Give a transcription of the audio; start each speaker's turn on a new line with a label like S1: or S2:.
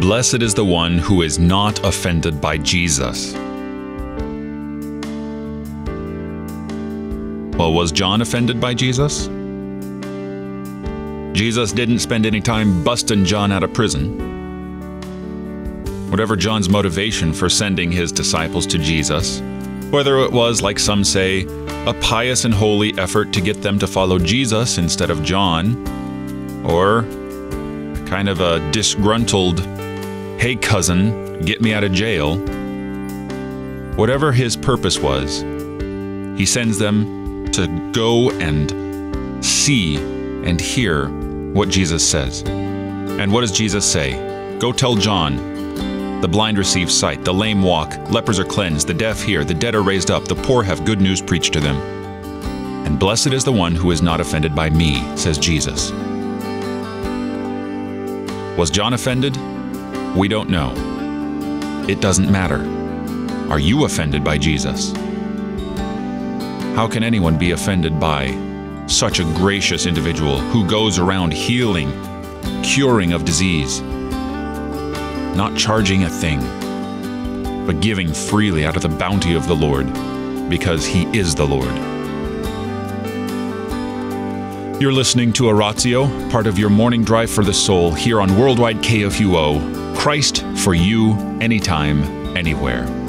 S1: blessed is the one who is not offended by Jesus. Well, was John offended by Jesus? Jesus didn't spend any time busting John out of prison. Whatever John's motivation for sending his disciples to Jesus, whether it was, like some say, a pious and holy effort to get them to follow Jesus instead of John, or kind of a disgruntled, hey cousin, get me out of jail. Whatever his purpose was, he sends them to go and see and hear what Jesus says. And what does Jesus say? Go tell John. The blind receive sight, the lame walk, lepers are cleansed, the deaf hear, the dead are raised up, the poor have good news preached to them. And blessed is the one who is not offended by me, says Jesus. Was John offended? We don't know. It doesn't matter. Are you offended by Jesus? How can anyone be offended by such a gracious individual who goes around healing, curing of disease, not charging a thing, but giving freely out of the bounty of the Lord, because He is the Lord? You're listening to Oratio, part of your morning drive for the soul here on Worldwide KFUO. Christ for you, anytime, anywhere.